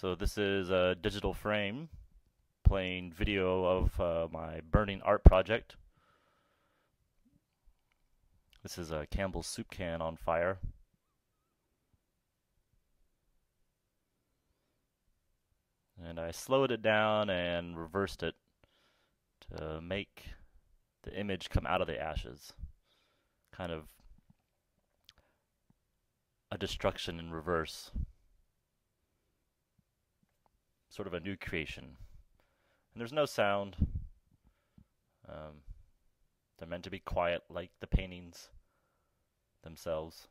So this is a digital frame playing video of uh, my burning art project. This is a Campbell's soup can on fire. And I slowed it down and reversed it to make the image come out of the ashes. Kind of a destruction in reverse. Sort of a new creation. And there's no sound. Um, they're meant to be quiet like the paintings themselves.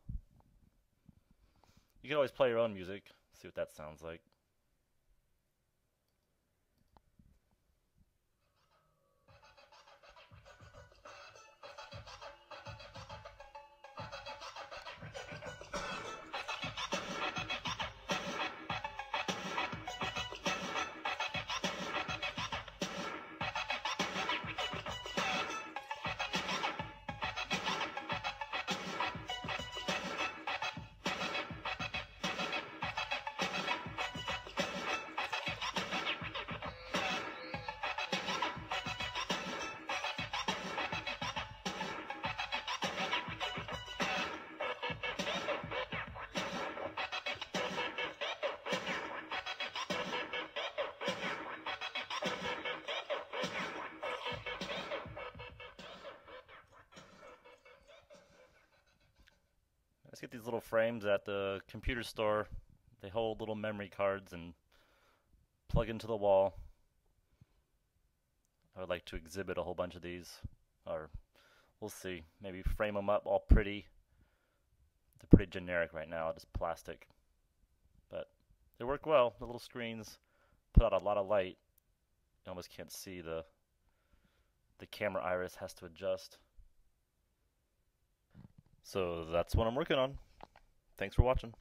You can always play your own music, see what that sounds like. Let's get these little frames at the computer store. They hold little memory cards and plug into the wall. I would like to exhibit a whole bunch of these, or we'll see. Maybe frame them up all pretty. They're pretty generic right now, just plastic. But they work well. The little screens put out a lot of light. You almost can't see the the camera iris has to adjust. So that's what I'm working on. Thanks for watching.